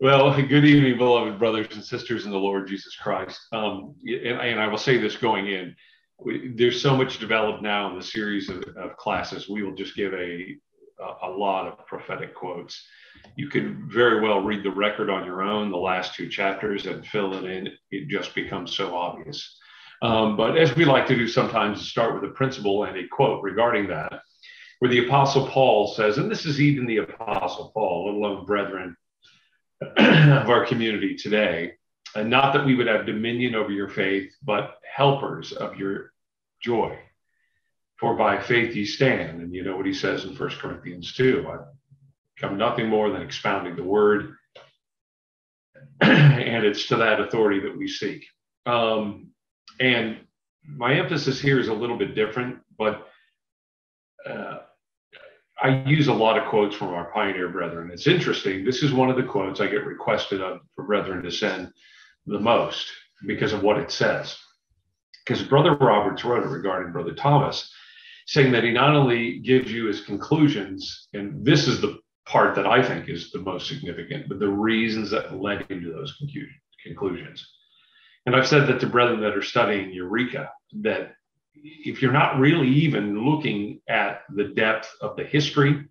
Well, good evening, beloved brothers and sisters in the Lord Jesus Christ. Um, and, and, I will say this going in we, there's so much developed now in the series of, of classes. We will just give a, a, a lot of prophetic quotes. You could very well read the record on your own, the last two chapters, and fill it in. It just becomes so obvious. Um, but as we like to do sometimes, start with a principle and a quote regarding that, where the Apostle Paul says, and this is even the Apostle Paul, let alone brethren of our community today, and not that we would have dominion over your faith, but helpers of your joy. For by faith ye stand. And you know what he says in 1 Corinthians 2 I come nothing more than expounding the word. and it's to that authority that we seek. Um, and my emphasis here is a little bit different, but uh, I use a lot of quotes from our pioneer brethren. It's interesting. This is one of the quotes I get requested of for brethren to send the most because of what it says. Because Brother Roberts wrote it regarding Brother Thomas, saying that he not only gives you his conclusions, and this is the part that I think is the most significant, but the reasons that led him to those conclusions. And I've said that to brethren that are studying Eureka, that if you're not really even looking at the depth of the history,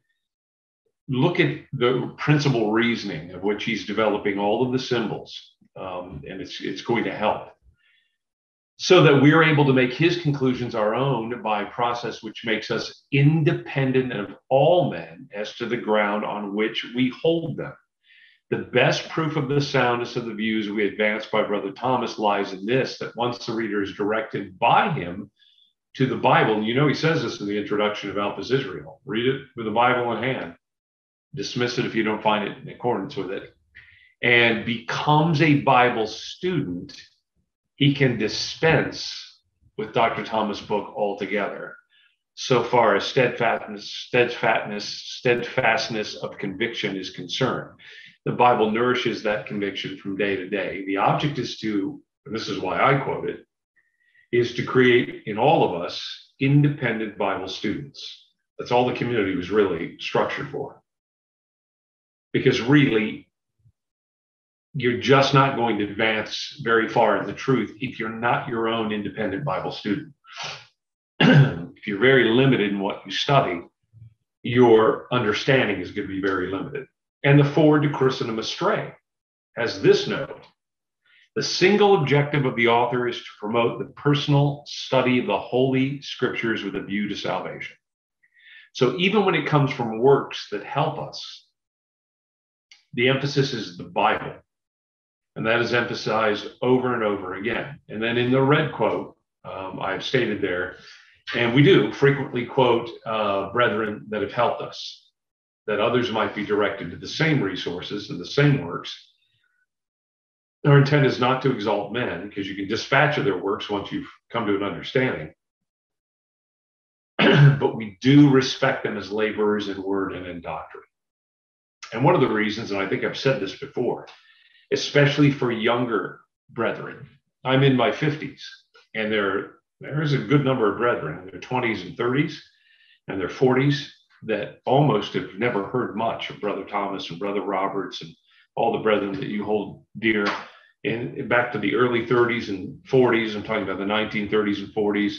look at the principal reasoning of which he's developing all of the symbols, um, and it's it's going to help. So that we're able to make his conclusions our own by a process which makes us independent of all men as to the ground on which we hold them. The best proof of the soundness of the views we advance by Brother Thomas lies in this that once the reader is directed by him to the Bible. And you know, he says this in the introduction of Elpis Israel read it with the Bible in hand, dismiss it if you don't find it in accordance with it, and becomes a Bible student, he can dispense with Dr. Thomas' book altogether. So far as steadfastness, steadfastness, steadfastness of conviction is concerned, the Bible nourishes that conviction from day to day. The object is to, and this is why I quote it, is to create in all of us independent Bible students. That's all the community was really structured for. Because really, you're just not going to advance very far in the truth if you're not your own independent Bible student. if you're very limited in what you study, your understanding is going to be very limited. And the foreword to Christendom Astray has this note the single objective of the author is to promote the personal study of the Holy Scriptures with a view to salvation. So even when it comes from works that help us, the emphasis is the Bible. And that is emphasized over and over again. And then in the red quote, um, I've stated there, and we do frequently quote uh, brethren that have helped us, that others might be directed to the same resources and the same works our intent is not to exalt men because you can dispatch of their works once you've come to an understanding. but we do respect them as laborers in word and in doctrine. And one of the reasons, and I think I've said this before, especially for younger brethren, I'm in my 50s, and there, there is a good number of brethren in their 20s and 30s and their 40s that almost have never heard much of Brother Thomas and Brother Roberts and all the brethren that you hold dear in back to the early 30s and 40s. I'm talking about the 1930s and 40s,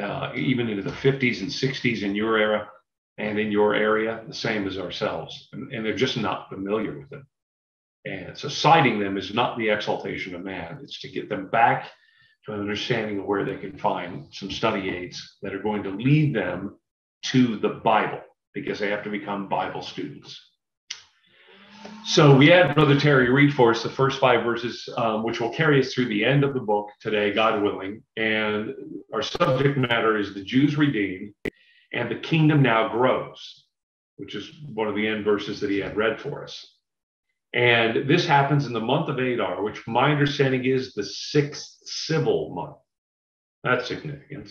uh, even into the 50s and 60s in your era and in your area, the same as ourselves. And, and they're just not familiar with it. And so citing them is not the exaltation of man, it's to get them back to an understanding of where they can find some study aids that are going to lead them to the Bible because they have to become Bible students. So we had Brother Terry read for us the first five verses, um, which will carry us through the end of the book today, God willing. And our subject matter is the Jews redeemed and the kingdom now grows, which is one of the end verses that he had read for us. And this happens in the month of Adar, which my understanding is the sixth civil month. That's significant.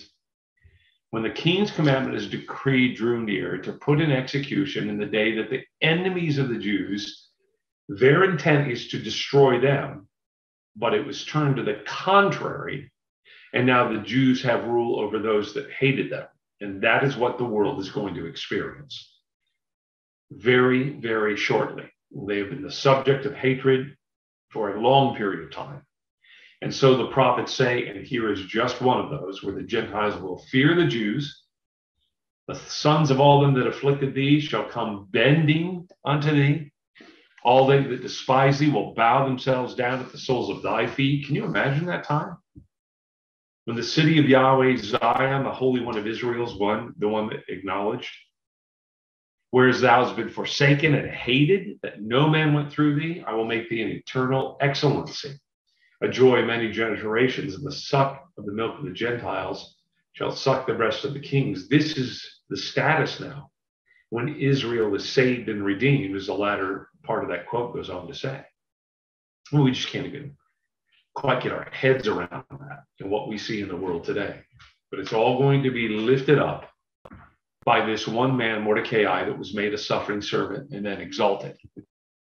When the king's commandment is decreed drew near to put in execution in the day that the enemies of the Jews their intent is to destroy them, but it was turned to the contrary. And now the Jews have rule over those that hated them. And that is what the world is going to experience very, very shortly. They have been the subject of hatred for a long period of time. And so the prophets say, and here is just one of those, where the Gentiles will fear the Jews. The sons of all them that afflicted thee shall come bending unto thee. All they that despise thee will bow themselves down at the soles of thy feet. Can you imagine that time? When the city of Yahweh, Zion, the Holy One of Israel's is one, the one that acknowledged, whereas thou hast been forsaken and hated, that no man went through thee, I will make thee an eternal excellency, a joy of many generations, and the suck of the milk of the Gentiles shall suck the breast of the kings. This is the status now when Israel is saved and redeemed, as the latter part of that quote goes on to say. Well, we just can't even quite get our heads around that and what we see in the world today. But it's all going to be lifted up by this one man, Mordecai, that was made a suffering servant and then exalted.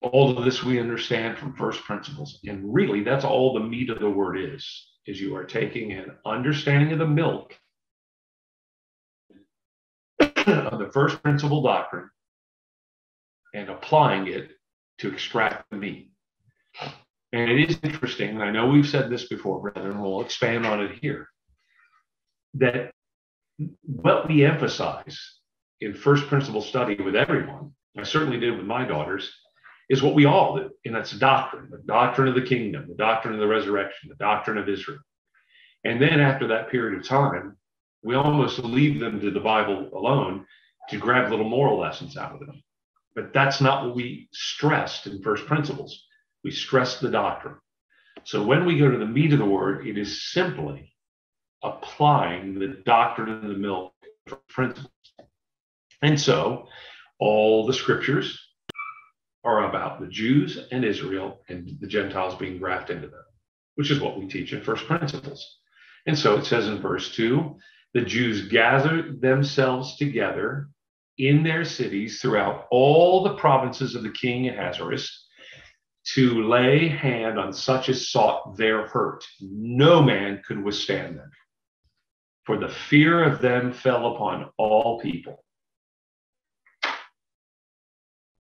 All of this we understand from first principles. And really, that's all the meat of the word is, is you are taking an understanding of the milk of the first principle doctrine and applying it to extract the meat. And it is interesting, and I know we've said this before, brethren, we'll expand on it here, that what we emphasize in first principle study with everyone, I certainly did with my daughters, is what we all do, and that's doctrine, the doctrine of the kingdom, the doctrine of the resurrection, the doctrine of Israel. And then after that period of time, we almost leave them to the Bible alone to grab little moral lessons out of them. But that's not what we stressed in first principles. We stressed the doctrine. So when we go to the meat of the word, it is simply applying the doctrine of the milk principles. And so all the scriptures are about the Jews and Israel and the Gentiles being grafted into them, which is what we teach in first principles. And so it says in verse 2 the Jews gathered themselves together in their cities throughout all the provinces of the king Ahasuerus to lay hand on such as sought their hurt. No man could withstand them, for the fear of them fell upon all people.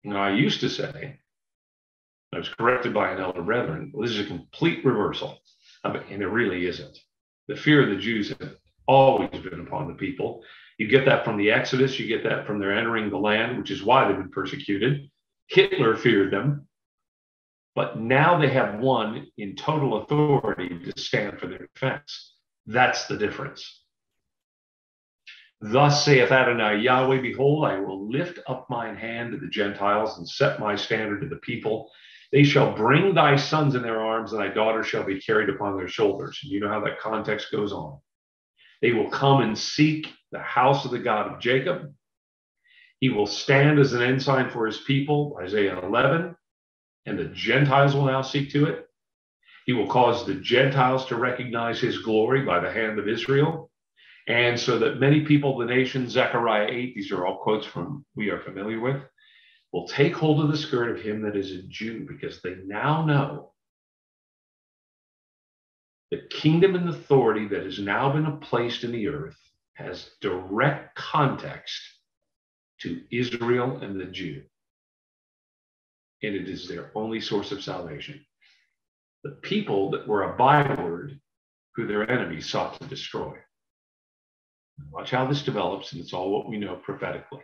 Now, I used to say, I was corrected by an elder brethren, well, this is a complete reversal, uh, and it really isn't. The fear of the Jews has always been upon the people. You get that from the Exodus, you get that from their entering the land, which is why they've been persecuted. Hitler feared them, but now they have one in total authority to stand for their defense. That's the difference. Thus saith Adonai Yahweh, Behold, I will lift up mine hand to the Gentiles and set my standard to the people. They shall bring thy sons in their arms, and thy daughters shall be carried upon their shoulders. And you know how that context goes on. They will come and seek the house of the God of Jacob. He will stand as an ensign for his people, Isaiah 11 and the Gentiles will now seek to it. He will cause the Gentiles to recognize his glory by the hand of Israel. And so that many people of the nation, Zechariah 8, these are all quotes from we are familiar with, will take hold of the skirt of him that is a Jew because they now know the kingdom and authority that has now been placed in the earth has direct context to Israel and the Jew and it is their only source of salvation. The people that were a byword who their enemies sought to destroy. Watch how this develops, and it's all what we know prophetically.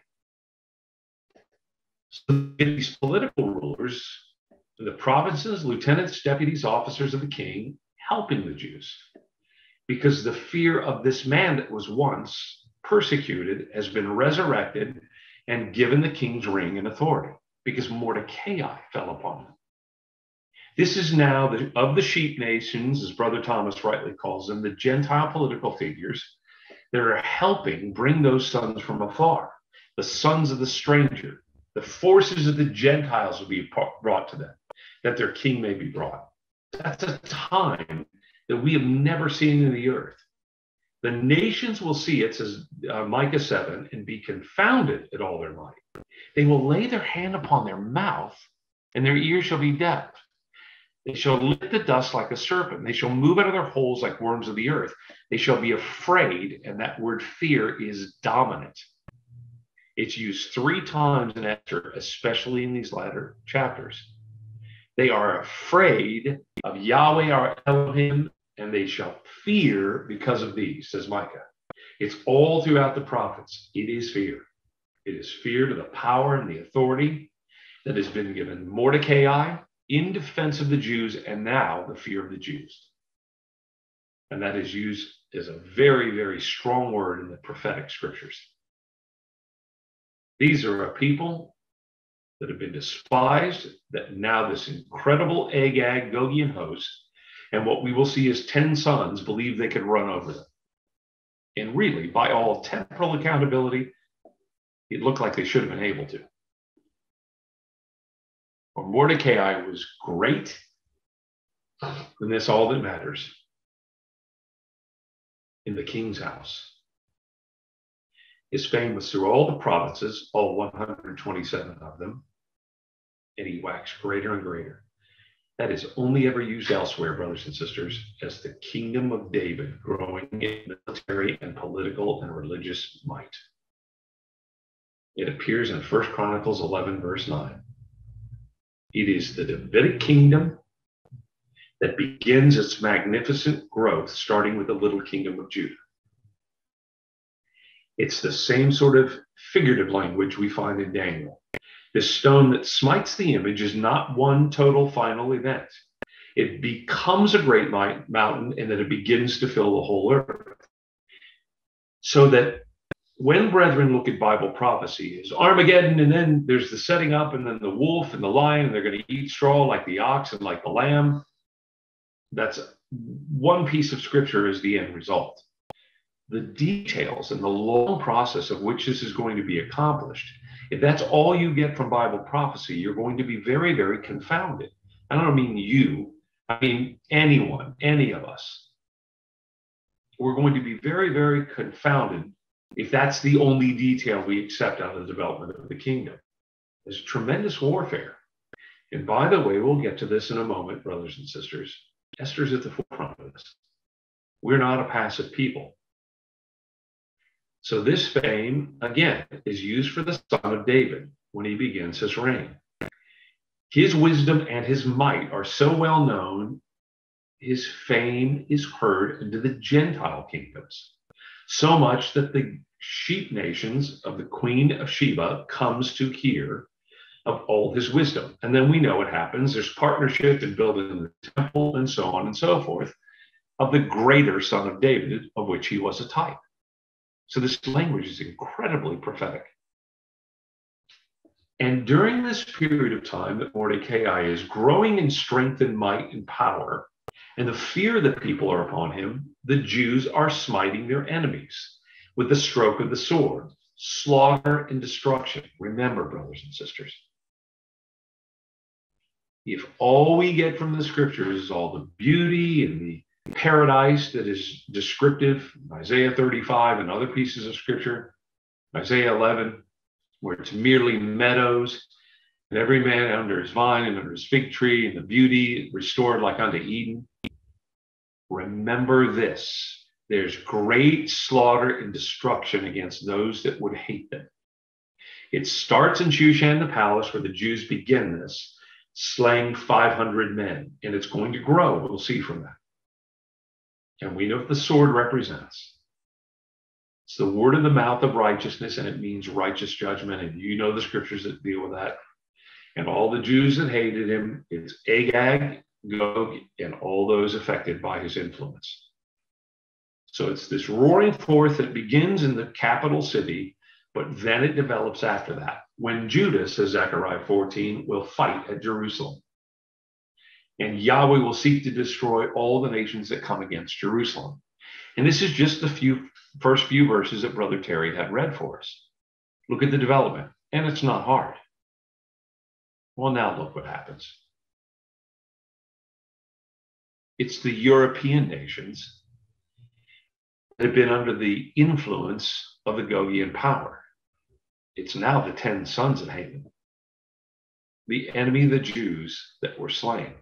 So these political rulers, the provinces, lieutenants, deputies, officers of the king, helping the Jews, because the fear of this man that was once persecuted has been resurrected and given the king's ring and authority because Mordecai fell upon them. This is now the, of the sheep nations, as Brother Thomas rightly calls them, the Gentile political figures that are helping bring those sons from afar, the sons of the stranger, the forces of the Gentiles will be brought to them, that their king may be brought. That's a time that we have never seen in the earth. The nations will see it, says uh, Micah 7, and be confounded at all their might. They will lay their hand upon their mouth, and their ears shall be deaf. They shall lick the dust like a serpent. They shall move out of their holes like worms of the earth. They shall be afraid, and that word fear is dominant. It's used three times in Esther, especially in these latter chapters. They are afraid of Yahweh our Elohim, and they shall fear because of these, says Micah. It's all throughout the prophets. It is fear. It is fear to the power and the authority that has been given Mordecai in defense of the Jews, and now the fear of the Jews. And that is used as a very, very strong word in the prophetic scriptures. These are a people that have been despised, that now this incredible Agag, Gogian host, and what we will see is 10 sons believe they could run over them. And really, by all temporal accountability, it looked like they should have been able to. Or Mordecai was great, and that's all that matters in the king's house. His fame was through all the provinces, all 127 of them, and he waxed greater and greater. That is only ever used elsewhere, brothers and sisters, as the kingdom of David growing in military and political and religious might. It appears in 1 Chronicles 11, verse 9. It is the Davidic kingdom that begins its magnificent growth, starting with the little kingdom of Judah. It's the same sort of figurative language we find in Daniel. The stone that smites the image is not one total final event. It becomes a great mountain and then it begins to fill the whole earth. So that when brethren look at Bible prophecy, is Armageddon, and then there's the setting up, and then the wolf and the lion, and they're going to eat straw like the ox and like the lamb. That's one piece of scripture is the end result. The details and the long process of which this is going to be accomplished, if that's all you get from Bible prophecy, you're going to be very, very confounded. I don't mean you, I mean anyone, any of us. We're going to be very, very confounded if that's the only detail we accept out of the development of the kingdom. There's tremendous warfare. And by the way, we'll get to this in a moment, brothers and sisters. Esther's at the forefront of this. We're not a passive people. So this fame, again, is used for the son of David when he begins his reign. His wisdom and his might are so well known, his fame is heard into the Gentile kingdoms so much that the sheep nations of the queen of Sheba comes to hear of all his wisdom. And then we know what happens. There's partnership in building the temple and so on and so forth of the greater son of David, of which he was a type. So this language is incredibly prophetic. And during this period of time that Mordecai is growing in strength and might and power, and the fear that people are upon him, the Jews are smiting their enemies with the stroke of the sword, slaughter and destruction. Remember, brothers and sisters, if all we get from the scriptures is all the beauty and the paradise that is descriptive, Isaiah 35 and other pieces of scripture, Isaiah 11, where it's merely meadows and every man under his vine and under his fig tree and the beauty restored like unto Eden. Remember this there's great slaughter and destruction against those that would hate them. It starts in Shushan the palace where the Jews begin this, slaying 500 men, and it's going to grow. We'll see from that. And we know what the sword represents. It's the word of the mouth of righteousness, and it means righteous judgment. And you know the scriptures that deal with that. And all the Jews that hated him, it's Agag Gog, and all those affected by his influence. So it's this roaring forth that begins in the capital city, but then it develops after that. When Judah, says Zechariah 14, will fight at Jerusalem. And Yahweh will seek to destroy all the nations that come against Jerusalem. And this is just the few first few verses that Brother Terry had read for us. Look at the development, and it's not hard. Well, now look what happens. It's the European nations that have been under the influence of the Gogian power. It's now the 10 sons of Haman, the enemy of the Jews that were slain.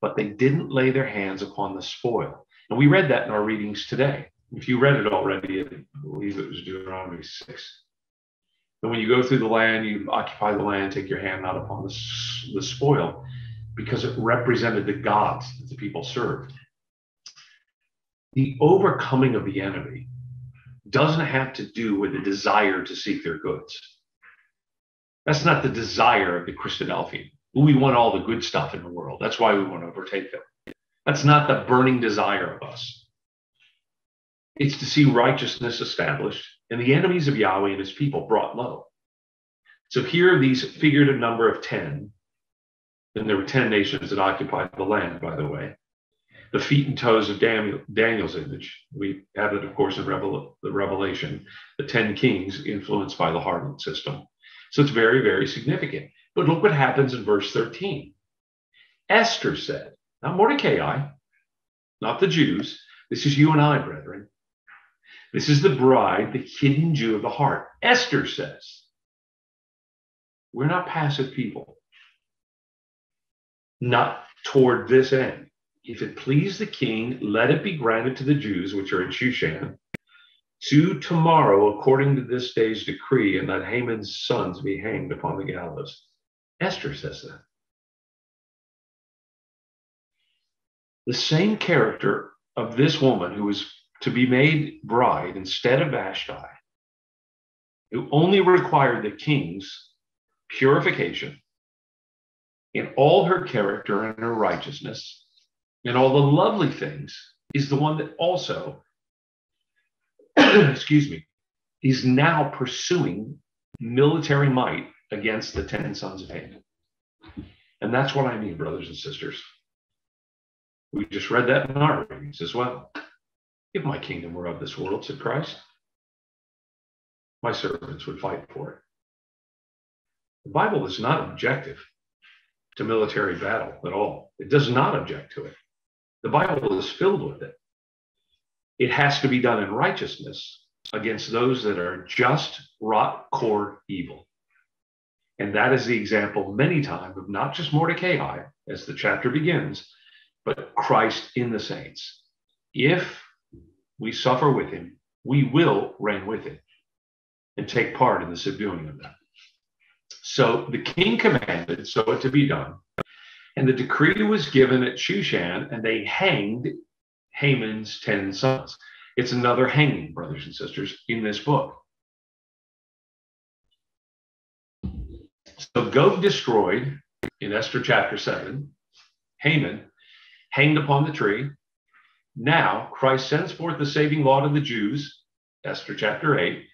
But they didn't lay their hands upon the spoil. And we read that in our readings today. If you read it already, I believe it was Deuteronomy 6. And when you go through the land, you occupy the land, take your hand not upon the, the spoil, because it represented the gods that the people served. The overcoming of the enemy doesn't have to do with the desire to seek their goods. That's not the desire of the Christadelphian. We want all the good stuff in the world. That's why we want to overtake them. That's not the burning desire of us. It's to see righteousness established and the enemies of Yahweh and his people brought low. So here are these figurative number of 10. And there were 10 nations that occupied the land, by the way. The feet and toes of Daniel, Daniel's image. We have it, of course, in Revel, the Revelation, the 10 kings influenced by the Harlot system. So it's very, very significant. But look what happens in verse 13. Esther said, not Mordecai, not the Jews. This is you and I, brethren. This is the bride, the hidden Jew of the heart. Esther says, We're not passive people, not toward this end. If it please the king, let it be granted to the Jews which are in Shushan to tomorrow, according to this day's decree, and let Haman's sons be hanged upon the gallows. Esther says that. The same character of this woman who was to be made bride instead of Vashti, who only required the king's purification in all her character and her righteousness and all the lovely things, is the one that also, excuse me, is now pursuing military might against the 10 sons of Haman. And that's what I mean, brothers and sisters. We just read that in our readings as well. If my kingdom were of this world, said Christ, my servants would fight for it. The Bible is not objective to military battle at all. It does not object to it. The Bible is filled with it. It has to be done in righteousness against those that are just rot core evil. And that is the example many times of not just Mordecai, as the chapter begins, but Christ in the saints. If we suffer with him, we will reign with him and take part in the subduing of them. So the king commanded so it to be done. And the decree was given at Shushan, and they hanged Haman's 10 sons. It's another hanging, brothers and sisters, in this book. So Gog destroyed in Esther chapter 7, Haman hanged upon the tree. Now Christ sends forth the saving law to the Jews, Esther chapter 8.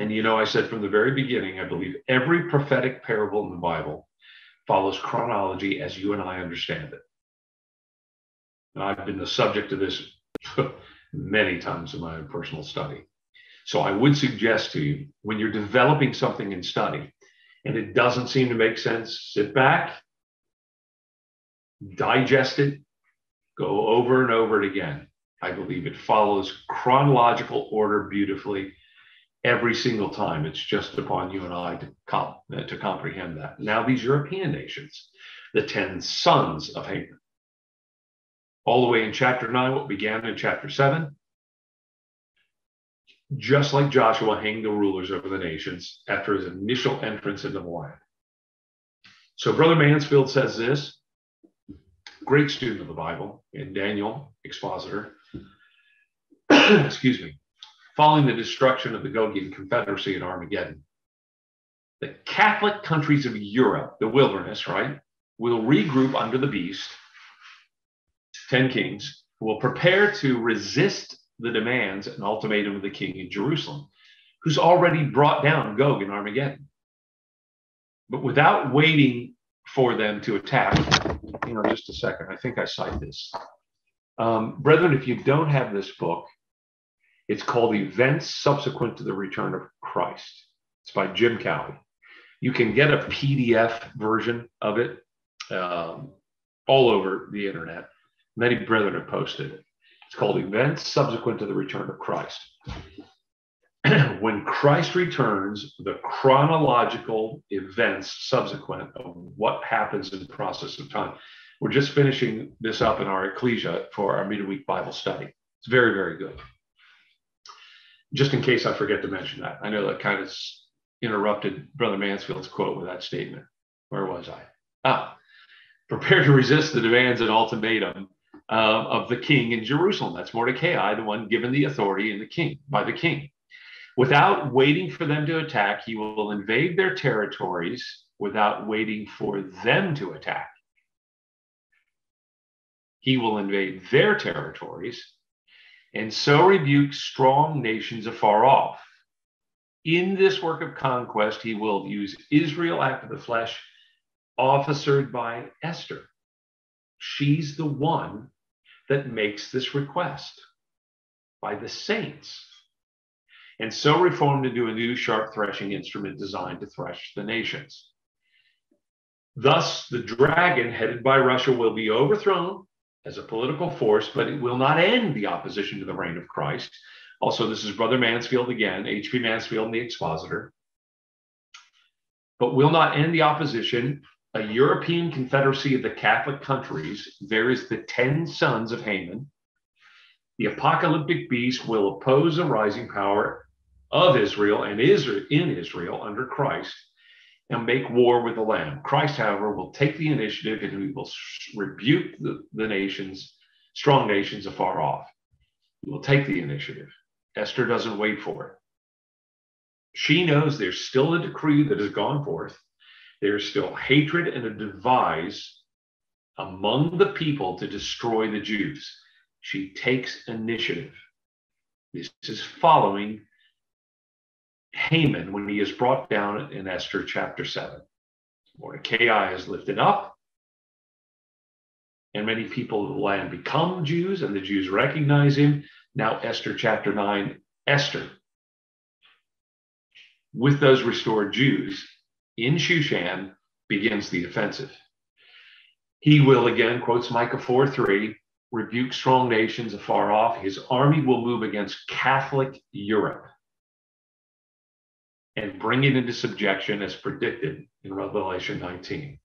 And you know, I said from the very beginning, I believe every prophetic parable in the Bible follows chronology as you and I understand it. And I've been the subject of this many times in my own personal study. So I would suggest to you when you're developing something in study and it doesn't seem to make sense, sit back, digest it, go over and over it again. I believe it follows chronological order beautifully every single time. It's just upon you and I to, com- to comprehend that. Now, these European nations, the 10 sons of Haman, all the way in chapter 9, what began in chapter 7, just like Joshua hanged the rulers over the nations after his initial entrance into the land. So, Brother Mansfield says this great student of the Bible in Daniel, expositor. Excuse me. Following the destruction of the Gogian Confederacy at Armageddon, the Catholic countries of Europe, the wilderness, right, will regroup under the beast, 10 kings, will prepare to resist the demands and ultimatum of the king in Jerusalem, who's already brought down Gog in Armageddon. But without waiting for them to attack, hang on just a second. I think I cite this. Um, brethren, if you don't have this book, it's called Events Subsequent to the Return of Christ. It's by Jim Cowie. You can get a PDF version of it um, all over the internet. Many brethren have posted it. It's called Events Subsequent to the Return of Christ. when Christ returns, the chronological events subsequent of what happens in the process of time. We're just finishing this up in our ecclesia for our midweek Bible study. It's very, very good. Just in case I forget to mention that, I know that kind of interrupted Brother Mansfield's quote with that statement. Where was I? Ah, prepared to resist the demands and ultimatum uh, of the king in Jerusalem. That's Mordecai, the one given the authority in the king by the king. Without waiting for them to attack, he will invade their territories without waiting for them to attack. He will invade their territories and so rebuke strong nations afar off. In this work of conquest, he will use Israel after the flesh, officered by Esther. She's the one that makes this request by the saints. And so reformed into a new sharp threshing instrument designed to thresh the nations. Thus, the dragon headed by Russia will be overthrown as a political force, but it will not end the opposition to the reign of Christ. Also, this is Brother Mansfield again, H.P. Mansfield the expositor. But will not end the opposition. A European confederacy of the Catholic countries, there is the 10 sons of Haman. The apocalyptic beast will oppose the rising power of Israel and Israel in Israel under Christ and make war with the Lamb. Christ, however, will take the initiative and he will rebuke the, the nations, strong nations afar off. He will take the initiative. Esther doesn't wait for it. She knows there's still a decree that has gone forth. There's still hatred and a devise among the people to destroy the Jews. She takes initiative. This is following Haman when he is brought down in Esther chapter 7. Mordecai is lifted up, and many people of the land become Jews, and the Jews recognize him. Now, Esther chapter 9, Esther, with those restored Jews in Shushan, begins the offensive. He will again, quotes Micah 4 3, rebuke strong nations afar off. His army will move against Catholic Europe and bring it into subjection as predicted in Revelation 19.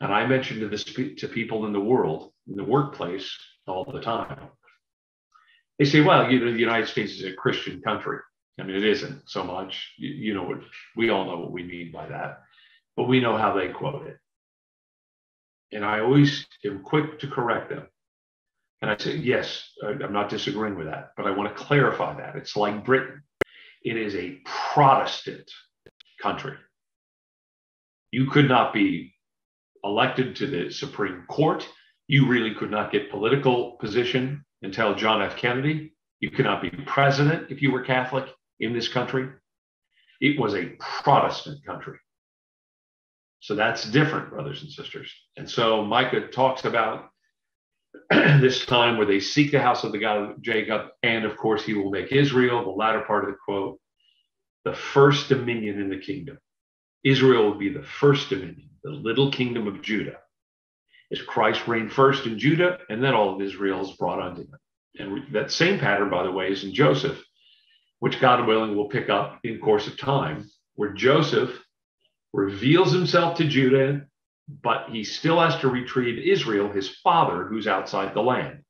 And I mentioned to this to people in the world, in the workplace, all the time. They say, well, you know, the United States is a Christian country. I mean, it isn't so much. You, you know what we all know what we mean by that, but we know how they quote it. And I always am quick to correct them. And I say, yes, I'm not disagreeing with that, but I want to clarify that. It's like Britain. It is a Protestant country. You could not be elected to the Supreme Court. You really could not get political position until John F. Kennedy. You could not be president if you were Catholic in this country. It was a Protestant country. So that's different, brothers and sisters. And so Micah talks about this time where they seek the house of the God of Jacob, and of course, he will make Israel, the latter part of the quote, the first dominion in the kingdom. Israel will be the first dominion, the little kingdom of Judah. As Christ reigned first in Judah, and then all of Israel is brought unto him. And that same pattern, by the way, is in Joseph, which God willing will pick up in course of time, where Joseph reveals himself to Judah but he still has to retrieve Israel, his father, who's outside the land.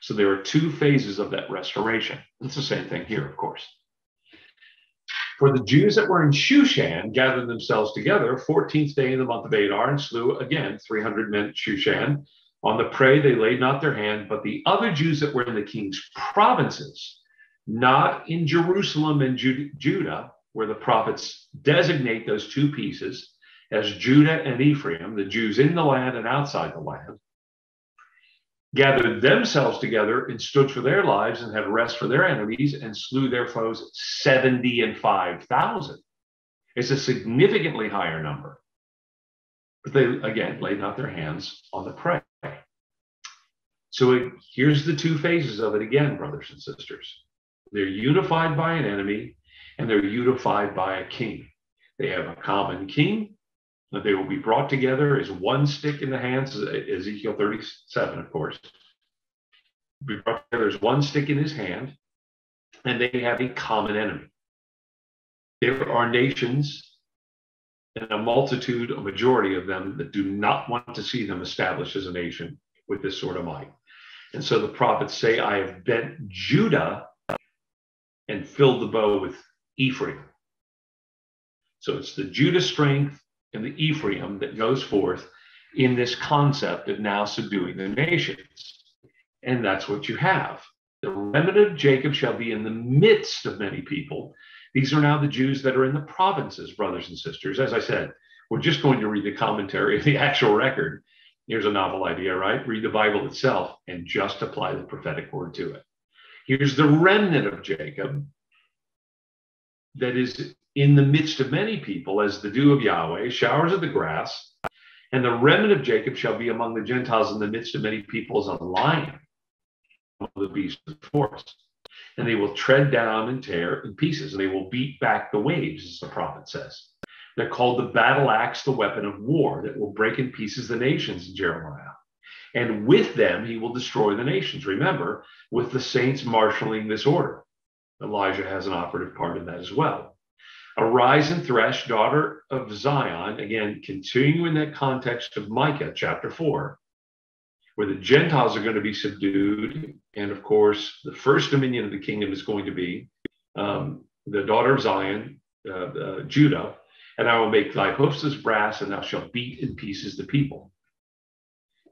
So there are two phases of that restoration. It's the same thing here, of course. For the Jews that were in Shushan gathered themselves together, 14th day in the month of Adar, and slew again 300 men at Shushan. On the prey they laid not their hand, but the other Jews that were in the king's provinces, not in Jerusalem and Judah, where the prophets designate those two pieces, as Judah and Ephraim, the Jews in the land and outside the land, gathered themselves together and stood for their lives and had rest for their enemies and slew their foes 70 and 5,000. It's a significantly higher number. But they, again, laid not their hands on the prey. So it, here's the two phases of it again, brothers and sisters. They're unified by an enemy and they're unified by a king. They have a common king that they will be brought together as one stick in the hands, Ezekiel 37, of course. Be brought together as one stick in his hand, and they have a common enemy. There are nations and a multitude, a majority of them, that do not want to see them established as a nation with this sort of might. And so the prophets say, I have bent Judah and filled the bow with Ephraim. So it's the Judah strength and the Ephraim that goes forth in this concept of now subduing the nations. And that's what you have. The remnant of Jacob shall be in the midst of many people. These are now the Jews that are in the provinces, brothers and sisters. As I said, we're just going to read the commentary of the actual record. Here's a novel idea, right? Read the Bible itself and just apply the prophetic word to it. Here's the remnant of Jacob that is in the midst of many people as the dew of Yahweh, showers of the grass, and the remnant of Jacob shall be among the Gentiles in the midst of many people as a lion among the beasts of the forest. And they will tread down and tear in pieces, and they will beat back the waves, as the prophet says. They're called the battle axe, the weapon of war that will break in pieces the nations in Jeremiah. And with them, he will destroy the nations. Remember, with the saints marshaling this order. Elijah has an operative part in that as well. Arise and thresh, daughter of Zion, again, continuing in that context of Micah chapter 4, where the Gentiles are going to be subdued. And of course, the first dominion of the kingdom is going to be um, the daughter of Zion, uh, uh, Judah, and I will make thy hosts as brass, and thou shalt beat in pieces the people.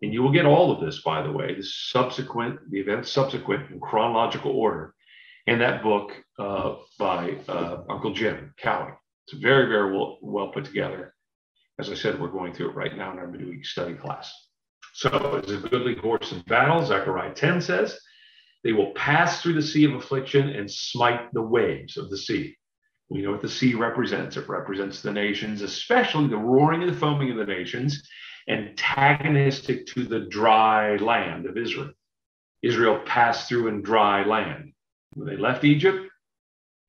And you will get all of this, by the way, the subsequent, the events subsequent in chronological order in that book uh, by uh, Uncle Jim Cowie. It's very, very well, well put together. As I said, we're going through it right now in our midweek study class. So, as a goodly horse in battle, Zechariah 10 says, they will pass through the sea of affliction and smite the waves of the sea. We know what the sea represents. It represents the nations, especially the roaring and the foaming of the nations, antagonistic to the dry land of Israel. Israel passed through in dry land. When they left Egypt,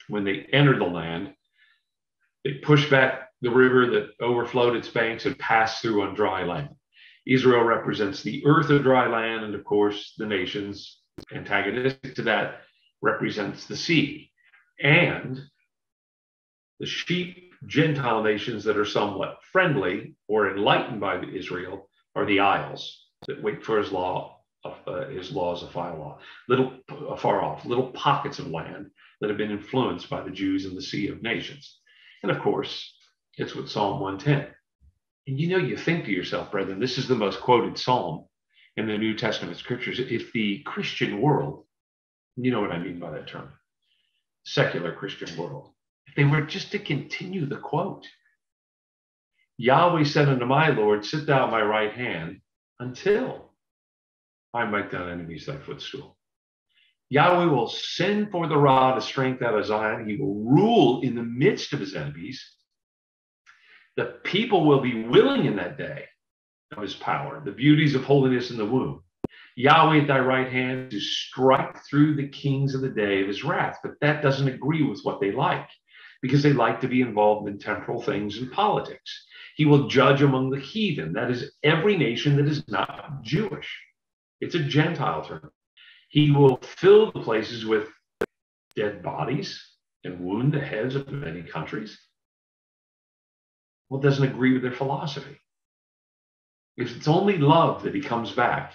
when they entered the land, they pushed back the river that overflowed its banks and passed through on dry land. Israel represents the earth of dry land, and of course, the nations antagonistic to that represents the sea. And the sheep Gentile nations that are somewhat friendly or enlightened by Israel are the isles that wait for his law of uh, his laws of fire law, little uh, far off, little pockets of land that have been influenced by the Jews in the Sea of Nations. And of course, it's with Psalm 110. And you know, you think to yourself, brethren, this is the most quoted psalm in the New Testament scriptures. If the Christian world, you know what I mean by that term, secular Christian world, if they were just to continue the quote, Yahweh said unto my Lord, Sit thou at my right hand until I make thine enemies thy footstool. Yahweh will send for the rod of strength out of Zion. He will rule in the midst of his enemies. The people will be willing in that day of his power, the beauties of holiness in the womb. Yahweh at thy right hand to strike through the kings of the day of his wrath. But that doesn't agree with what they like because they like to be involved in temporal things and politics. He will judge among the heathen, that is, every nation that is not Jewish. It's a Gentile term. He will fill the places with dead bodies and wound the heads of many countries. Well, it doesn't agree with their philosophy. If it's only love that he comes back,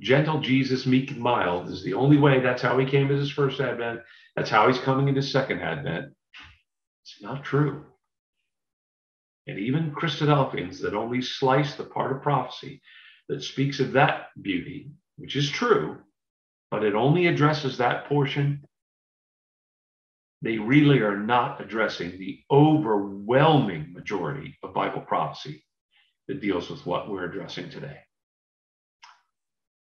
gentle Jesus, meek and mild is the only way. That's how he came as his first advent. That's how he's coming in his second advent. It's not true. And even Christadelphians that only slice the part of prophecy that speaks of that beauty, which is true, but it only addresses that portion, they really are not addressing the overwhelming majority of Bible prophecy that deals with what we're addressing today.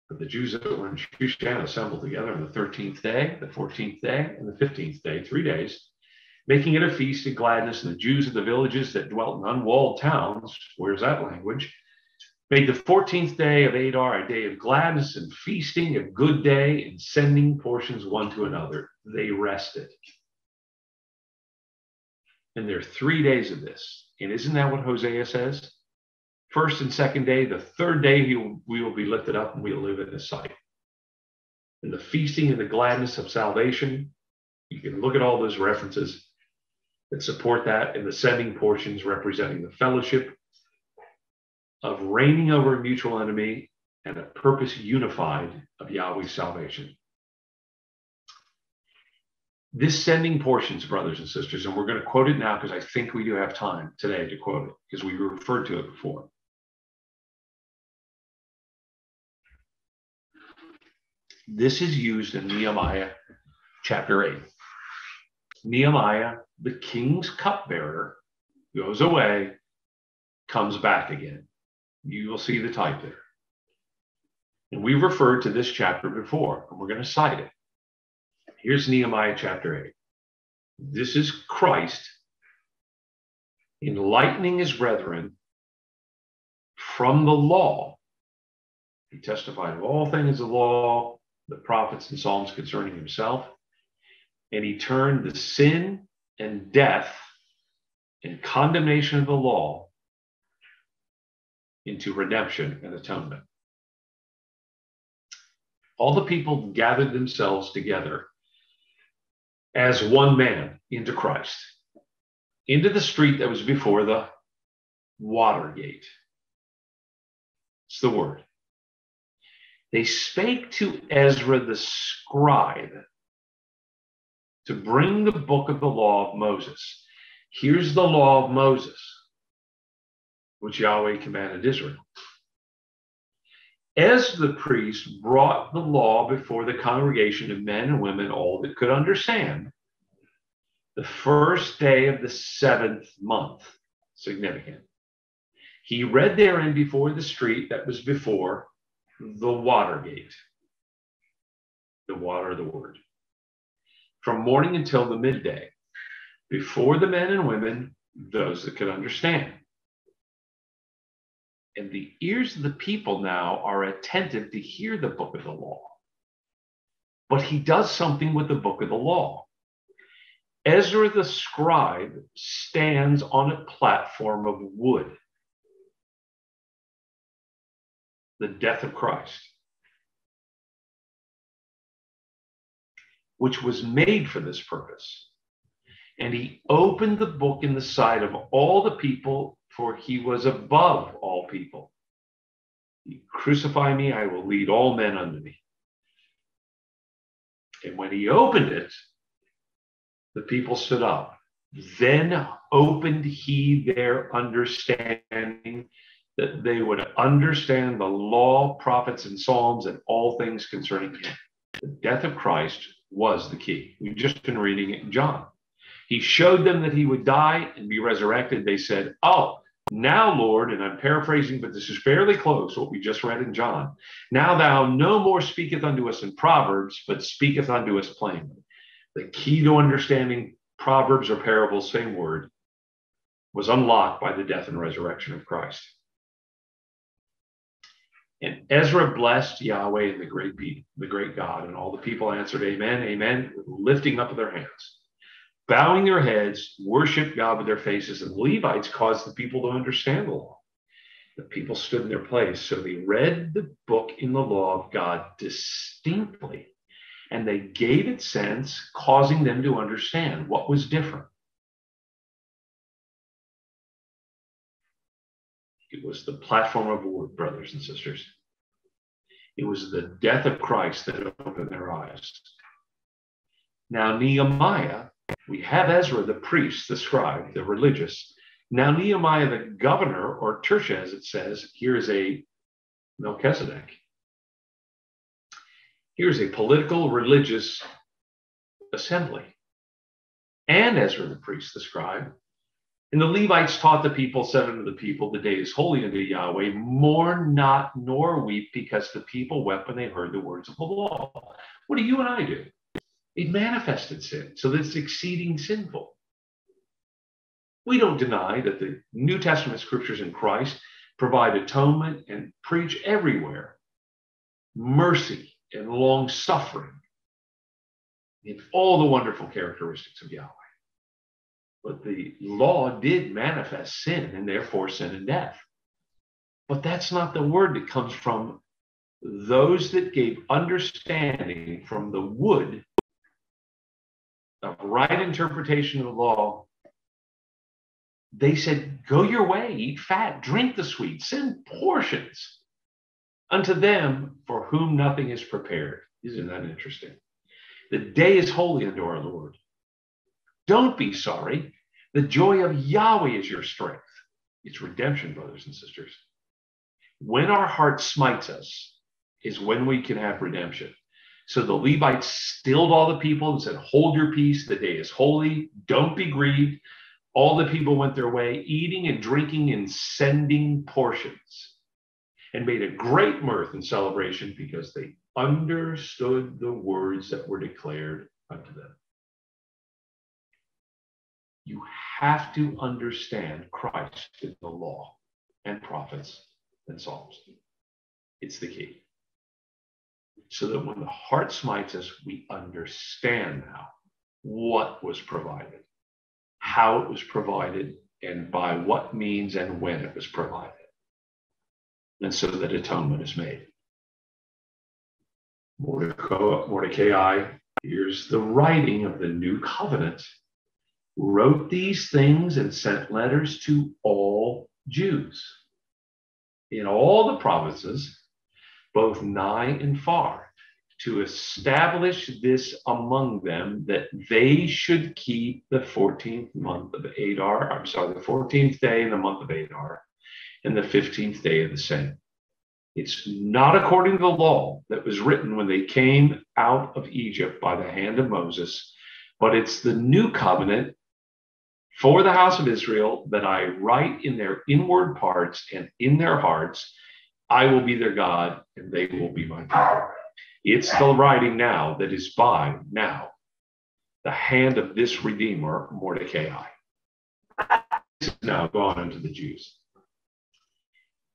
But the Jews that were in Shushan assembled together on the 13th day, the 14th day, and the 15th day, three days, making it a feast of gladness. And the Jews of the villages that dwelt in unwalled towns, where's that language? Made the 14th day of Adar a day of gladness and feasting, a good day, and sending portions one to another. They rested. And there are three days of this. And isn't that what Hosea says? First and second day, the third day, we will be lifted up and we'll live in his sight. And the feasting and the gladness of salvation, you can look at all those references that support that, and the sending portions representing the fellowship of reigning over a mutual enemy and a purpose unified of Yahweh's salvation. this sending portions, brothers and sisters, and we're going to quote it now because I think we do have time today to quote it because we referred to it before. This is used in Nehemiah chapter 8. Nehemiah, the king's cupbearer, goes away, comes back again. You will see the type there. And we've referred to this chapter before, and we're going to cite it. Here's Nehemiah chapter 8. This is Christ enlightening his brethren from the law. He testified of all things the law, the prophets and psalms concerning himself, and he turned the sin and death and condemnation of the law into redemption and atonement. All the people gathered themselves together as one man into Christ, into the street that was before the water gate. It's the word. They spake to Ezra the scribe to bring the book of the law of Moses. Here's the law of Moses, which Yahweh commanded Israel. As the priest brought the law before the congregation of men and women, all that could understand, the first day of the seventh month, significant. He read therein before the street that was before the water gate, the water of the word, from morning until the midday, before the men and women, those that could understand and the ears of the people now are attentive to hear the book of the law. But he does something with the book of the law. Ezra the scribe stands on a platform of wood. The death of Christ, which was made for this purpose. And he opened the book in the sight of all the people for he was above all people. You crucify me, I will lead all men unto me. And when he opened it, the people stood up. Then opened he their understanding that they would understand the law, prophets, and psalms and all things concerning him. The death of Christ was the key. We've just been reading it in John. He showed them that he would die and be resurrected. They said, Oh, now, Lord, and I'm paraphrasing, but this is fairly close, what we just read in John. Now thou no more speaketh unto us in Proverbs, but speaketh unto us plainly. The key to understanding Proverbs or parables, same word, was unlocked by the death and resurrection of Christ. And Ezra blessed Yahweh and the great, the great God, and all the people answered, Amen, Amen, lifting up their hands bowing their heads, worship God with their faces. And the Levites caused the people to understand the law. The people stood in their place. So they read the book in the law of God distinctly, and they gave it sense, causing them to understand what was different. It was the platform of word, brothers and sisters. It was the death of Christ that opened their eyes. Now, Nehemiah we have Ezra, the priest, the scribe, the religious. Now, Nehemiah, the governor, or Tersha, as it says, here is a Melchizedek. Here's a political religious assembly. And Ezra, the priest, the scribe. And the Levites taught the people, said unto the people, The day is holy unto Yahweh. Mourn not nor weep, because the people wept when they heard the words of the law. What do you and I do? It manifested sin, so that it's exceeding sinful. We don't deny that the New Testament scriptures in Christ provide atonement and preach everywhere mercy and long suffering in all the wonderful characteristics of Yahweh. But the law did manifest sin and therefore sin and death. But that's not the word that comes from those that gave understanding from the wood a right interpretation of the law, they said, Go your way, eat fat, drink the sweet, send portions unto them for whom nothing is prepared. Isn't that interesting? The day is holy unto our Lord. Don't be sorry. The joy of Yahweh is your strength. It's redemption, brothers and sisters. When our heart smites us, is when we can have redemption. So the Levites stilled all the people and said, Hold your peace. The day is holy. Don't be grieved. All the people went their way, eating and drinking and sending portions, and made a great mirth and celebration because they understood the words that were declared unto them. You have to understand Christ in the law and prophets and Psalms. It's the key so that when the heart smites us, we understand now what was provided, how it was provided, and by what means and when it was provided. And so that atonement is made. Mordecai, here's the writing of the new covenant, wrote these things and sent letters to all Jews in all the provinces both nigh and far, to establish this among them that they should keep the 14th month of Adar, I'm sorry, the 14th day in the month of Adar, and the 15th day of the same. It's not according to the law that was written when they came out of Egypt by the hand of Moses, but it's the new covenant for the house of Israel that I write in their inward parts and in their hearts I will be their God and they will be my people. It's the writing now that is by now the hand of this Redeemer, Mordecai. now gone unto the Jews.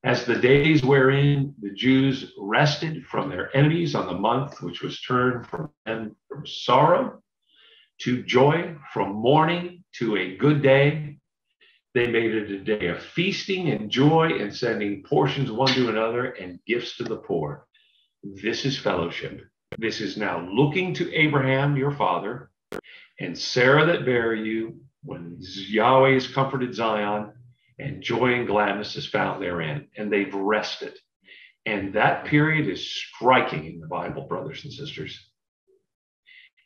As the days wherein the Jews rested from their enemies on the month which was turned from them from sorrow to joy, from mourning to a good day, they made it a day of feasting and joy and sending portions one to another and gifts to the poor. This is fellowship. This is now looking to Abraham, your father, and Sarah that bare you when Yahweh has comforted Zion and joy and gladness is found therein. And they've rested. And that period is striking in the Bible, brothers and sisters.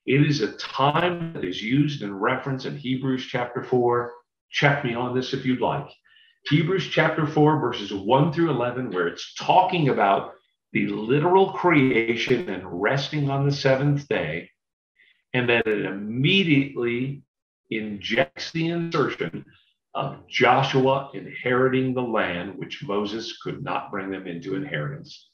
It is a time that is used in reference in Hebrews chapter 4 check me on this if you'd like. Hebrews chapter 4, verses 1 through 11, where it's talking about the literal creation and resting on the seventh day. And then it immediately injects the insertion of Joshua inheriting the land, which Moses could not bring them into inheritance,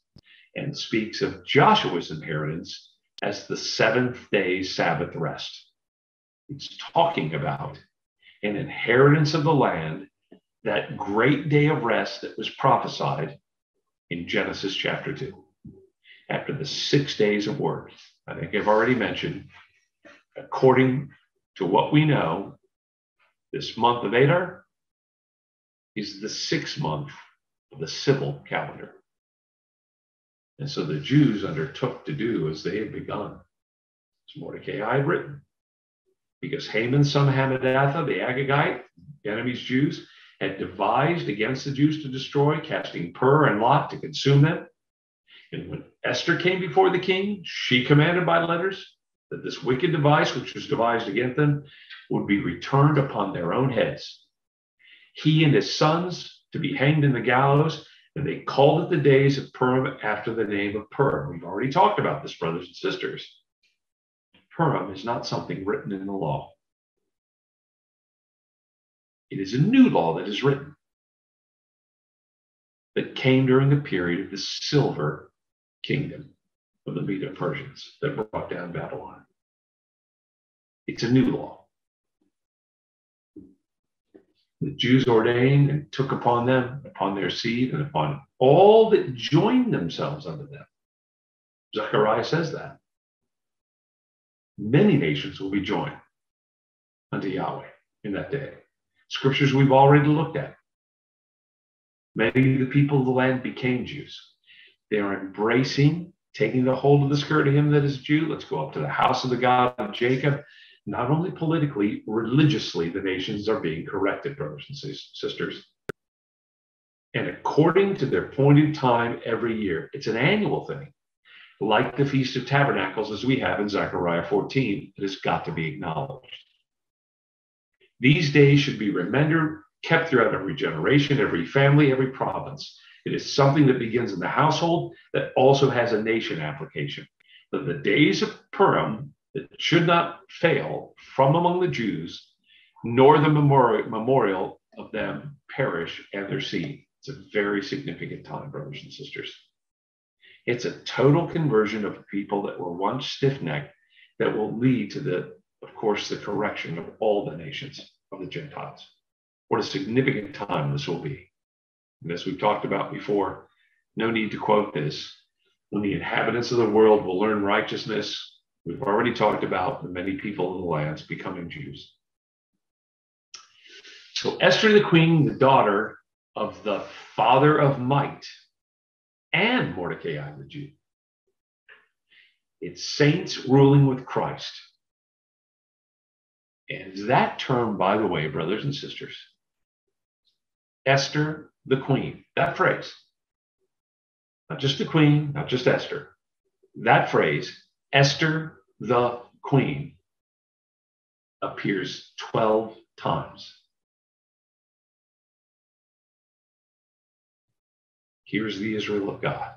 and speaks of Joshua's inheritance as the seventh day Sabbath rest. It's talking about an inheritance of the land, that great day of rest that was prophesied in Genesis chapter 2. After the six days of work, I think I've already mentioned, according to what we know, this month of Adar is the sixth month of the civil calendar. And so the Jews undertook to do as they had begun. As Mordecai had written, because Haman, son of Hammedatha, the Agagite, enemies Jews, had devised against the Jews to destroy, casting Pur and Lot to consume them. And when Esther came before the king, she commanded by letters that this wicked device, which was devised against them, would be returned upon their own heads. He and his sons to be hanged in the gallows, and they called it the days of Purim after the name of Purim. We've already talked about this, brothers and sisters. Purim is not something written in the law. It is a new law that is written that came during the period of the silver kingdom of the Medo Persians that brought down Babylon. It's a new law. The Jews ordained and took upon them, upon their seed, and upon all that joined themselves unto them. Zechariah says that many nations will be joined unto Yahweh in that day. Scriptures we've already looked at. Many of the people of the land became Jews. They are embracing, taking the hold of the skirt of him that is Jew. Let's go up to the house of the God of Jacob. Not only politically, religiously, the nations are being corrected, brothers and sisters. And according to their appointed time every year, it's an annual thing like the Feast of Tabernacles as we have in Zechariah 14, it has got to be acknowledged. These days should be remembered, kept throughout every generation, every family, every province. It is something that begins in the household that also has a nation application. That the days of Purim that should not fail from among the Jews, nor the memorial, memorial of them perish and their seed. It's a very significant time, brothers and sisters. It's a total conversion of people that were once stiff necked that will lead to the, of course, the correction of all the nations of the Gentiles. What a significant time this will be. And as we've talked about before, no need to quote this. When the inhabitants of the world will learn righteousness, we've already talked about the many people in the lands becoming Jews. So Esther the queen, the daughter of the father of might, and Mordecai the Jew. It's saints ruling with Christ. And that term, by the way, brothers and sisters, Esther the queen, that phrase, not just the queen, not just Esther, that phrase, Esther the queen, appears 12 times. Here's the Israel of God.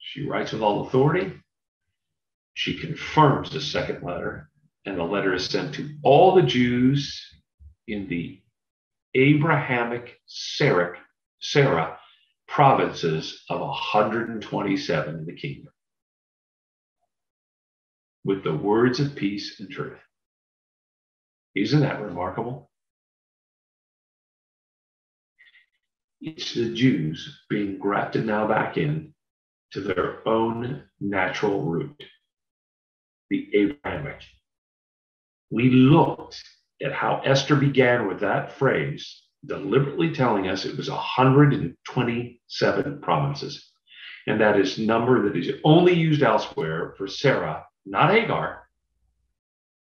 She writes with all authority. She confirms the second letter, and the letter is sent to all the Jews in the Abrahamic Sarah, Sarah provinces of 127 in the kingdom with the words of peace and truth. Isn't that remarkable? It's the Jews being grafted now back in to their own natural root, the Abrahamic. We looked at how Esther began with that phrase, deliberately telling us it was 127 provinces. And that is number that is only used elsewhere for Sarah, not Hagar,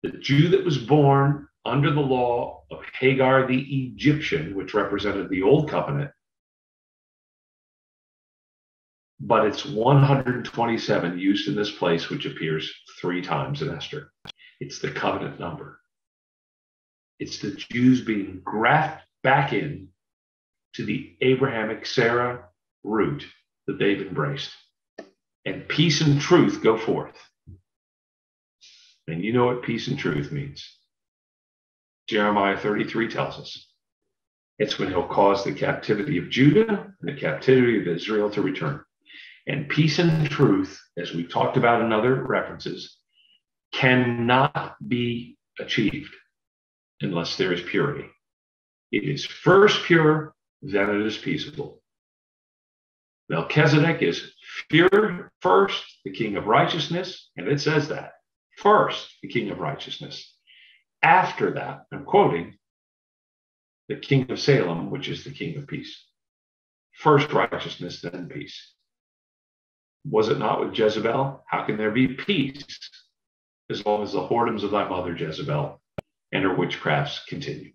the Jew that was born under the law of Hagar the Egyptian, which represented the old covenant. But it's 127 used in this place, which appears three times in Esther. It's the covenant number. It's the Jews being grafted back in to the Abrahamic Sarah root that they've embraced. And peace and truth go forth. And you know what peace and truth means. Jeremiah 33 tells us it's when he'll cause the captivity of Judah and the captivity of Israel to return. And peace and truth, as we've talked about in other references, cannot be achieved unless there is purity. It is first pure, then it is peaceable. Melchizedek is pure first, the king of righteousness, and it says that first, the king of righteousness. After that, I'm quoting, the king of Salem, which is the king of peace. First righteousness, then peace. Was it not with Jezebel? How can there be peace as long as the whoredoms of thy mother Jezebel and her witchcrafts continue.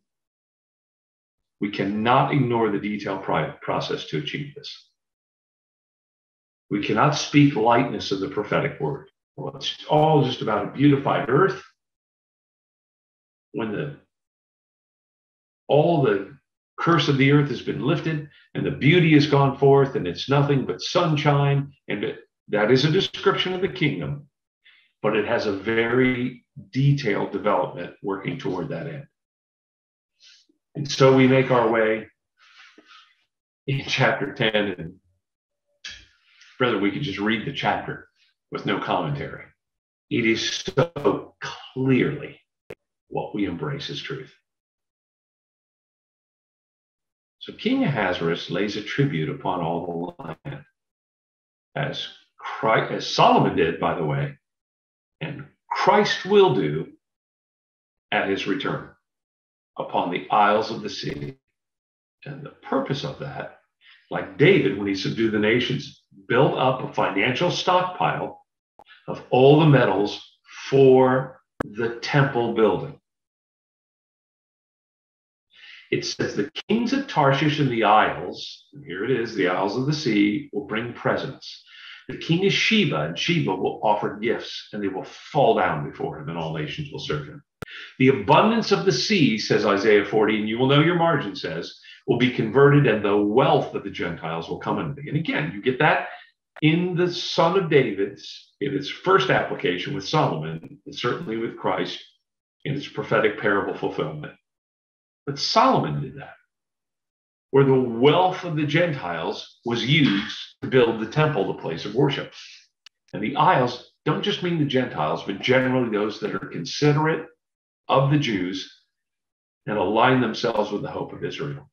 We cannot ignore the detailed process to achieve this. We cannot speak lightness of the prophetic word. Well, it's all just about a beautified earth. When the all the curse of the earth has been lifted and the beauty has gone forth, and it's nothing but sunshine, and that is a description of the kingdom but it has a very detailed development working toward that end. And so we make our way in chapter 10, and brother, we could just read the chapter with no commentary. It is so clearly what we embrace as truth. So King Ahasuerus lays a tribute upon all the land, as, Christ, as Solomon did, by the way, and Christ will do at his return upon the isles of the sea. And the purpose of that, like David when he subdued the nations, built up a financial stockpile of all the metals for the temple building. It says the kings of Tarshish and the isles, and here it is, the isles of the sea, will bring presents. The king of Sheba, and Sheba will offer gifts, and they will fall down before him, and all nations will serve him. The abundance of the sea, says Isaiah 40, and you will know your margin says, will be converted, and the wealth of the Gentiles will come into thee. And again, you get that in the Son of David's, in its first application with Solomon, and certainly with Christ in its prophetic parable fulfillment. But Solomon did that, where the wealth of the Gentiles was used to build the temple, the place of worship. And the isles don't just mean the Gentiles, but generally those that are considerate of the Jews and align themselves with the hope of Israel.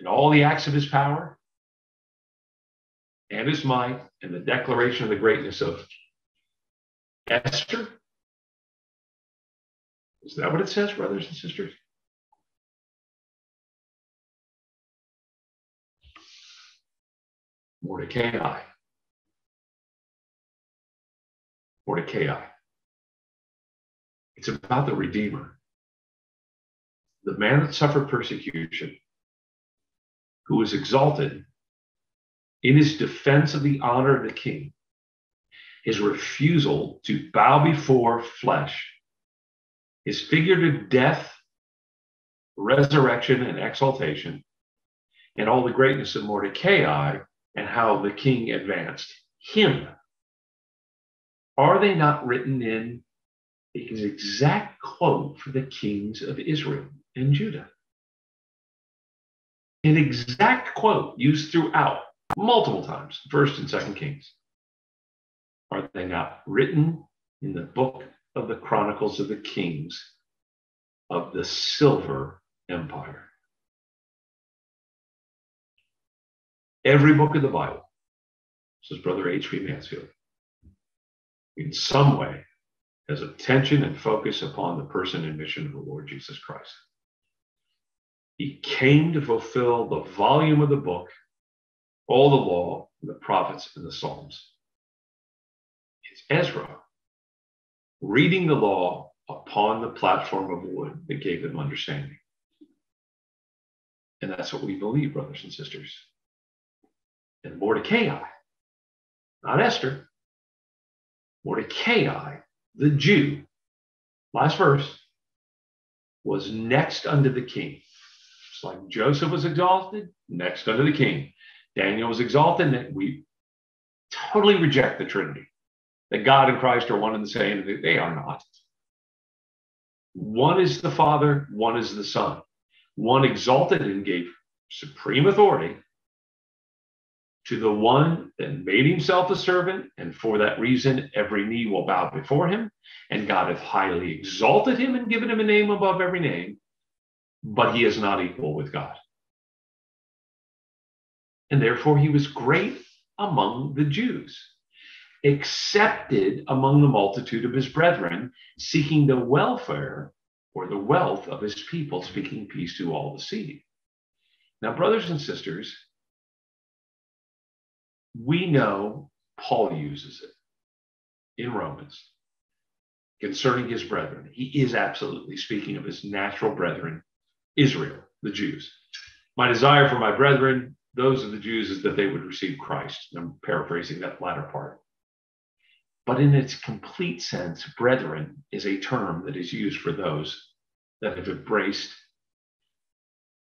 In all the acts of his power and his might and the declaration of the greatness of Esther. Is that what it says, brothers and sisters? Mordecai. Mordecai. It's about the Redeemer, the man that suffered persecution, who was exalted in his defense of the honor of the king, his refusal to bow before flesh, his figurative death, resurrection, and exaltation, and all the greatness of Mordecai and how the king advanced him. Are they not written in an exact quote for the kings of Israel and Judah? An exact quote used throughout multiple times, first and second Kings. Are they not written in the book of the Chronicles of the Kings of the Silver Empire? Every book of the Bible, says Brother H.P. Mansfield, in some way has attention and focus upon the person and mission of the Lord Jesus Christ. He came to fulfill the volume of the book, all the law, and the prophets, and the Psalms. It's Ezra reading the law upon the platform of wood that gave them understanding. And that's what we believe, brothers and sisters and Mordecai, not Esther, Mordecai, the Jew, last verse, was next unto the king. Just like Joseph was exalted, next unto the king. Daniel was exalted, and we totally reject the Trinity. That God and Christ are one and the same. They are not. One is the Father, one is the Son. One exalted and gave supreme authority to the one that made himself a servant, and for that reason every knee will bow before him, and God hath highly exalted him and given him a name above every name, but he is not equal with God. And therefore he was great among the Jews, accepted among the multitude of his brethren, seeking the welfare or the wealth of his people, speaking peace to all the seed. Now, brothers and sisters, we know Paul uses it in Romans concerning his brethren. He is absolutely speaking of his natural brethren, Israel, the Jews. My desire for my brethren, those of the Jews, is that they would receive Christ. I'm paraphrasing that latter part. But in its complete sense, brethren is a term that is used for those that have embraced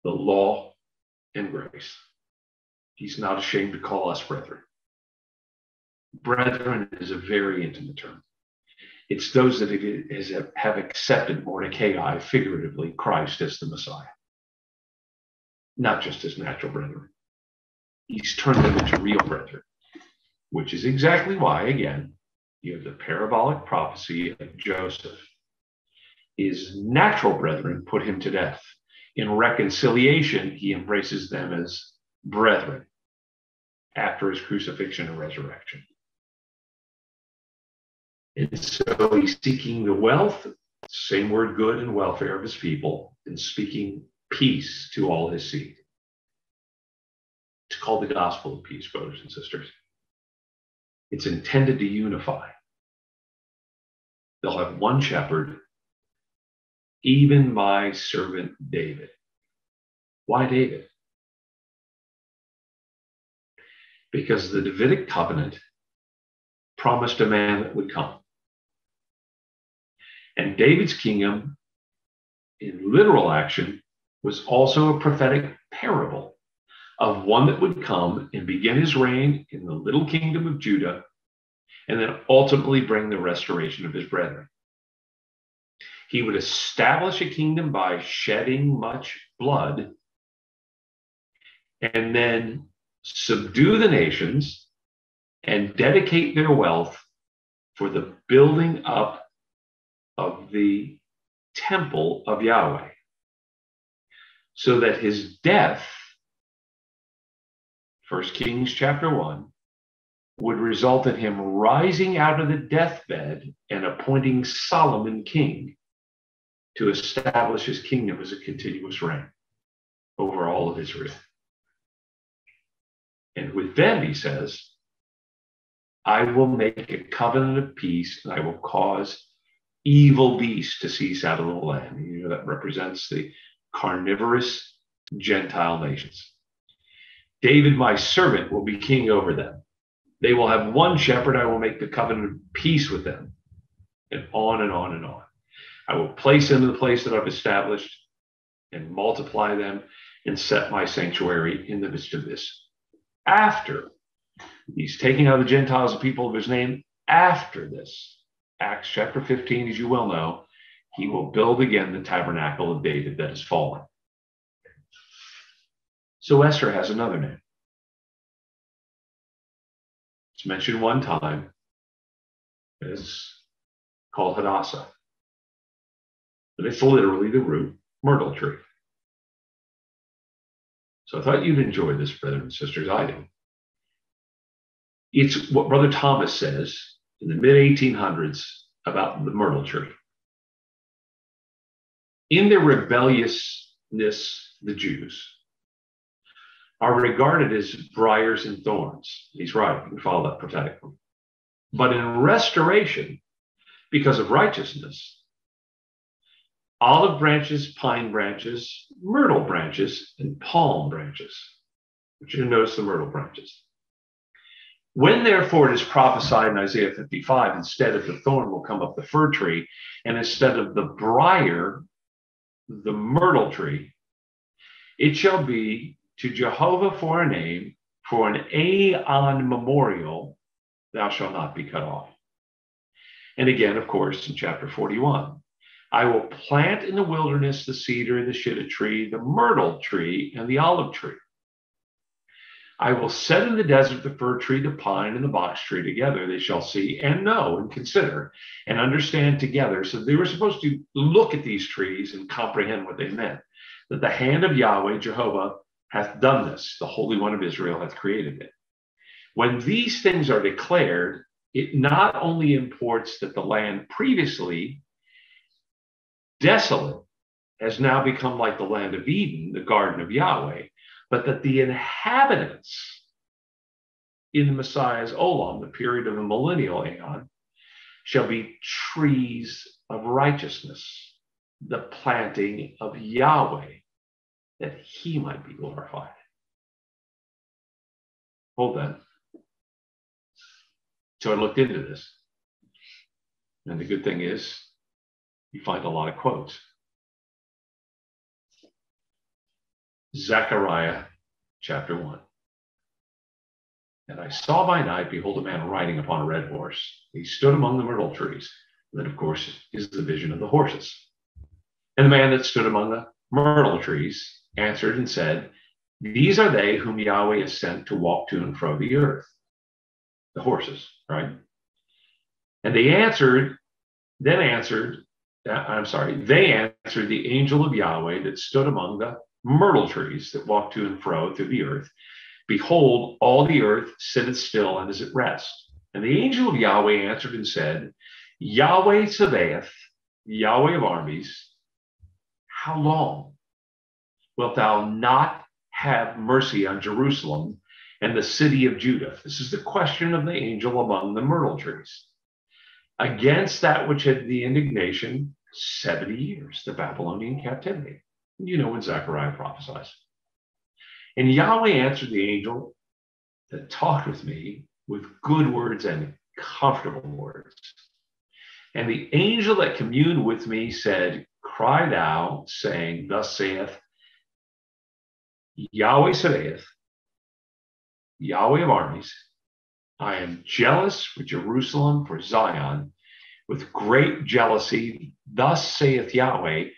the law and grace. He's not ashamed to call us brethren. Brethren is a very intimate term. It's those that have accepted Mordecai, figuratively, Christ as the Messiah, not just as natural brethren. He's turned them into real brethren, which is exactly why, again, you have the parabolic prophecy of Joseph. His natural brethren put him to death. In reconciliation, he embraces them as brethren after his crucifixion and resurrection. And so he's seeking the wealth, same word, good and welfare of his people, and speaking peace to all his seed. It's called the gospel of peace, brothers and sisters. It's intended to unify. They'll have one shepherd, even my servant David. Why David? Because the Davidic covenant promised a man that would come And David's kingdom, in literal action, was also a prophetic parable of one that would come and begin his reign in the little kingdom of Judah and then ultimately bring the restoration of his brethren. He would establish a kingdom by shedding much blood and then subdue the nations and dedicate their wealth for the building up of the temple of Yahweh so that his death, 1 Kings chapter 1, would result in him rising out of the deathbed and appointing Solomon king to establish his kingdom as a continuous reign over all of Israel. And with them, he says, I will make a covenant of peace and I will cause evil beasts to cease out of the land. You know, that represents the carnivorous Gentile nations. David, my servant, will be king over them. They will have one shepherd. I will make the covenant of peace with them. And on and on and on. I will place them in the place that I've established and multiply them and set my sanctuary in the midst of this. After he's taking out the Gentiles, the people of his name, after this, Acts chapter 15, as you well know, he will build again the tabernacle of David that has fallen. So Esther has another name. It's mentioned one time. It's called Hadassah. But it's literally the root myrtle tree. So I thought you'd enjoy this, brothers and sisters. I do. It's what Brother Thomas says in the mid 1800s about the myrtle tree. In their rebelliousness, the Jews are regarded as briars and thorns. He's right. You can follow that prophetically. But in restoration, because of righteousness, olive branches, pine branches, myrtle branches, and palm branches. But you notice the myrtle branches. When therefore it is prophesied in Isaiah 55, instead of the thorn will come up the fir tree, and instead of the briar, the myrtle tree, it shall be to Jehovah for a name, for an aeon memorial, thou shalt not be cut off. And again, of course, in chapter 41, I will plant in the wilderness the cedar, the shittim tree, the myrtle tree, and the olive tree. I will set in the desert the fir tree, the pine, and the box tree together. They shall see and know and consider and understand together. So they were supposed to look at these trees and comprehend what they meant. That the hand of Yahweh, Jehovah, hath done this. The Holy One of Israel hath created it. When these things are declared, it not only imports that the land previously desolate has now become like the land of Eden, the garden of Yahweh, but that the inhabitants in the Messiah's Olam, the period of the millennial aeon, shall be trees of righteousness, the planting of Yahweh, that he might be glorified. Hold that. So I looked into this. And the good thing is, you find a lot of quotes. Zechariah chapter 1. And I saw by night, behold, a man riding upon a red horse. He stood among the myrtle trees. And That, of course, is the vision of the horses. And the man that stood among the myrtle trees answered and said, These are they whom Yahweh has sent to walk to and fro the earth. The horses, right? And they answered, then answered, Uh, I'm sorry, they answered the angel of Yahweh that stood among the myrtle trees that walk to and fro through the earth. Behold, all the earth sitteth still and is at rest. And the angel of Yahweh answered and said, Yahweh Sabaoth, Yahweh of armies, how long wilt thou not have mercy on Jerusalem and the city of Judah? This is the question of the angel among the myrtle trees. Against that which had the indignation 70 years, the Babylonian captivity. You know when Zechariah prophesies. And Yahweh answered the angel that talked with me with good words and comfortable words. And the angel that communed with me said, Cry thou, saying, Thus saith Yahweh Sabaoth, Yahweh of armies, I am jealous for Jerusalem, for Zion, with great jealousy. Thus saith Yahweh,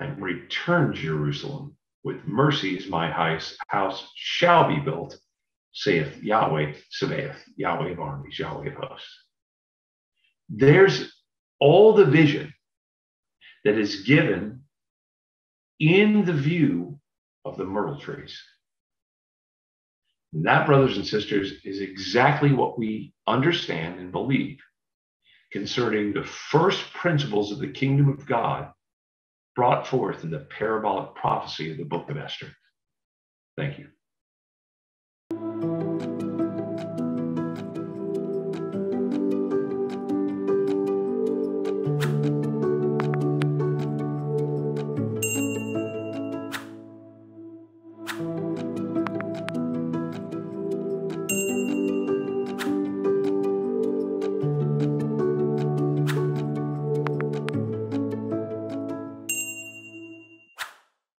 and return Jerusalem. With mercies my house shall be built, saith Yahweh Sabaoth, Yahweh of armies, Yahweh of hosts. There's all the vision that is given in the view of the myrtle trees. And that, brothers and sisters, is exactly what we understand and believe concerning the first principles of the kingdom of God brought forth in the parabolic prophecy of the book of Esther. Thank you.